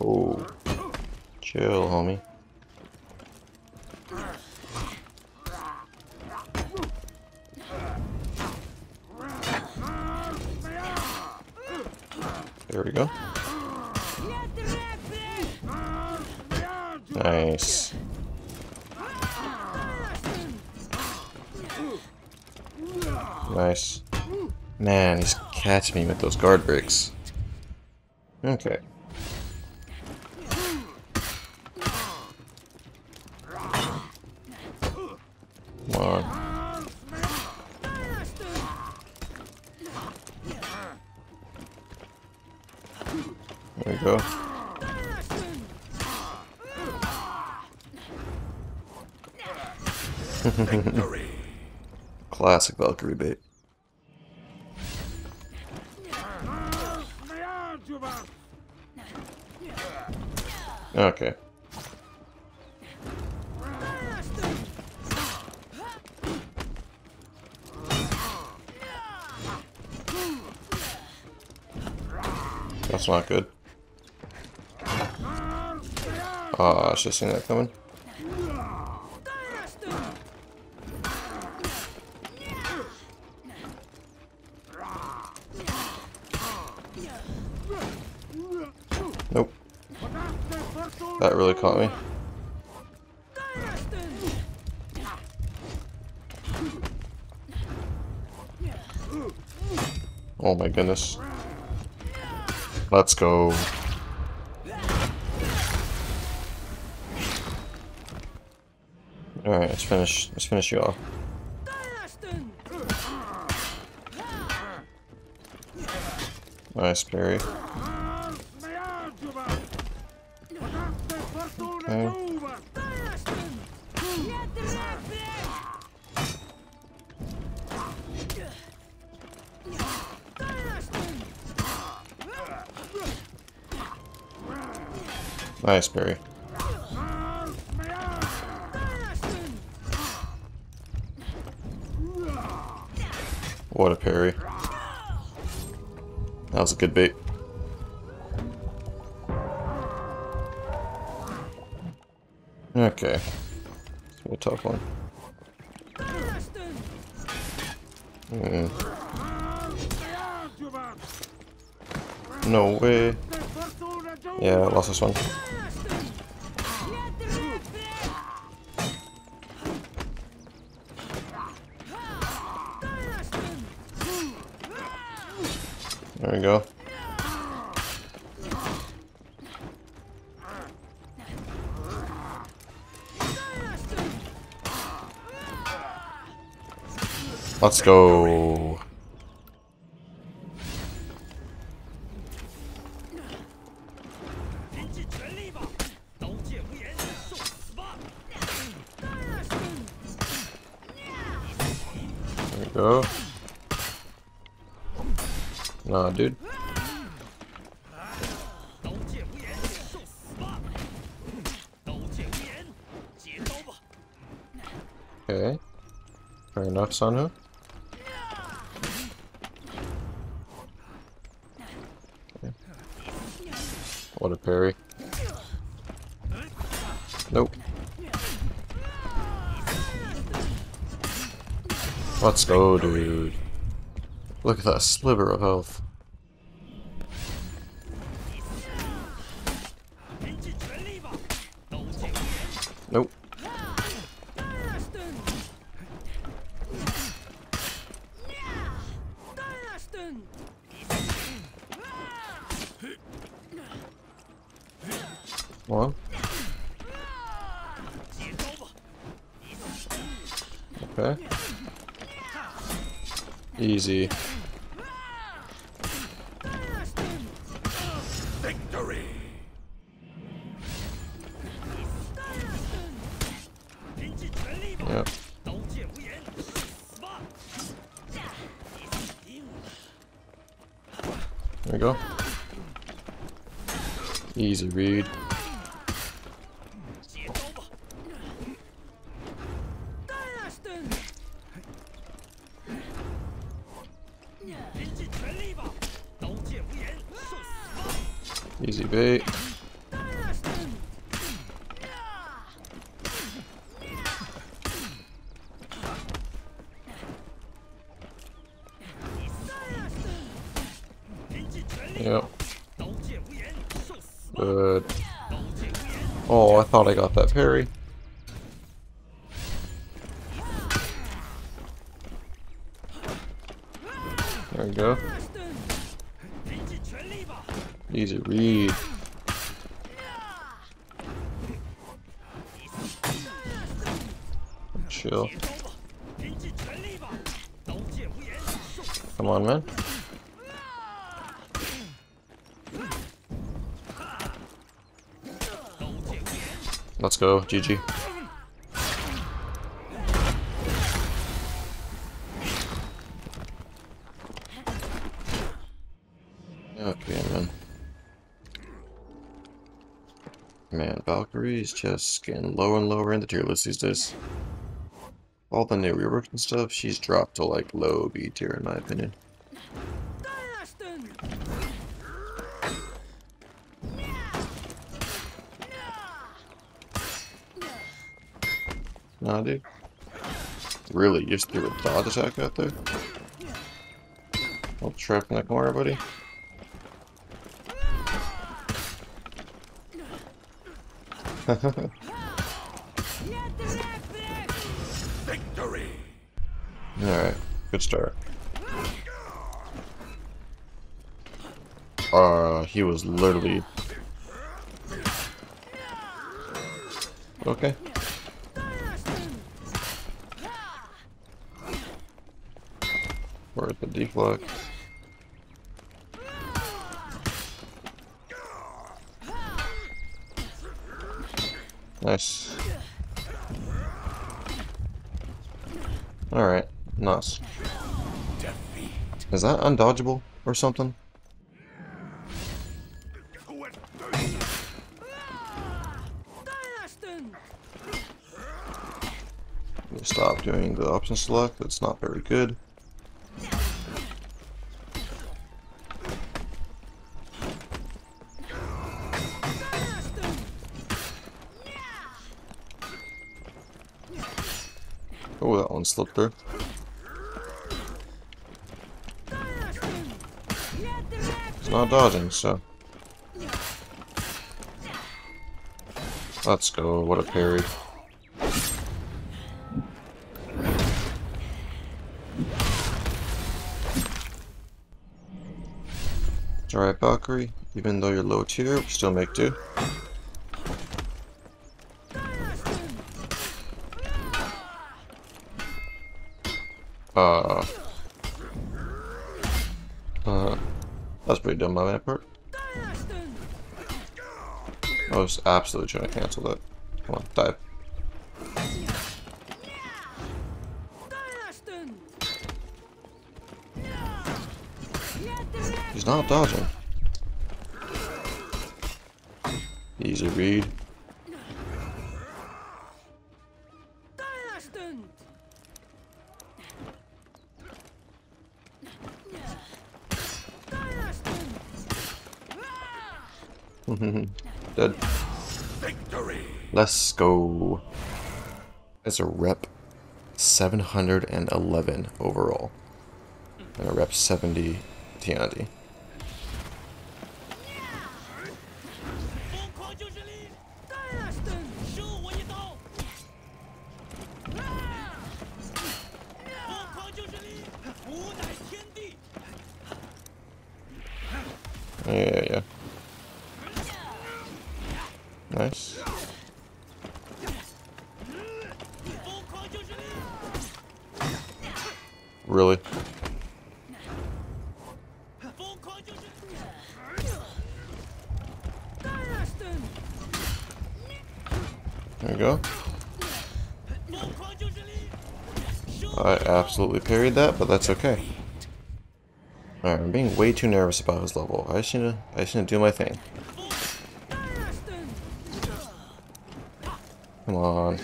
Oh. Chill, homie. There we go. Nice. Nice. Man, he's catching me with those guard breaks. Okay. We go. Classic Valkyrie bait. Okay. That's not good. Oh, I should have seen that coming. Nope. That really caught me. Oh my goodness. Let's go. Alright, let's finish let's finish you off. Nice parry. Okay. Nice parry. What a parry. That was a good bait. Okay. It's a tough one. Mm. No way. Yeah, I lost this one. There we go. Let's go. Dude. Okay. Fair enough, Sanu. Okay. What a parry. Nope. Let's go, dude. Look at that sliver of health. Come. Okay. Easy. Victory! Yep. There we go. Easy read. Easy bait. Good. Oh, I thought I got that parry. There we go. Easy read. Chill. Come on, man. Let's go, GG. Okay, man. Man, Valkyrie is just getting lower and lower in the tier list these days. All the new reworks and stuff, she's dropped to like low B tier in my opinion. Nah, dude. Really, you just threw a dodge attack out there? I'll trap in that corner, buddy. Victory! Alright, good start. Uh, he was literally... Okay. Where's the deflect? Nice. Alright, nice. Is that undodgeable or something? Stop doing the option select, that's not very good. One slipped through. It's not dodging, so. Let's go, what a parry. Alright, Valkyrie, even though you're low tier, still make do. Uh, uh, that's pretty dumb by my part. I was absolutely trying to cancel that. Come on, dive. He's not dodging. Easy read. Dead. Victory. Let's go. It's a rep 711 overall. And a rep 70 TND. Yeah, yeah. There we go. I absolutely parried that, but that's okay. Alright, I'm being way too nervous about his level. I shouldn't I shouldn't do my thing. Come on.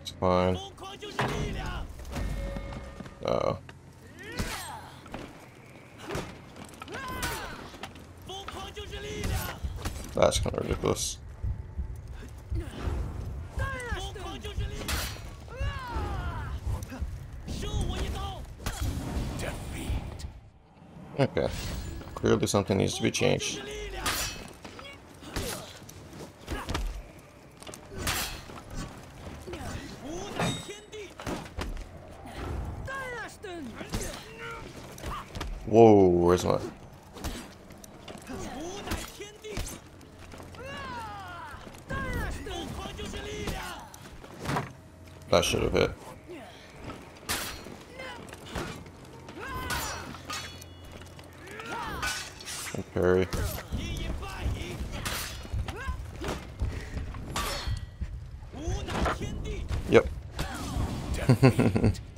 It's fine. Uh oh. That's kind of ridiculous. Okay. Clearly something needs to be changed. Whoa, where's my... That should have hit. Parry. Yep.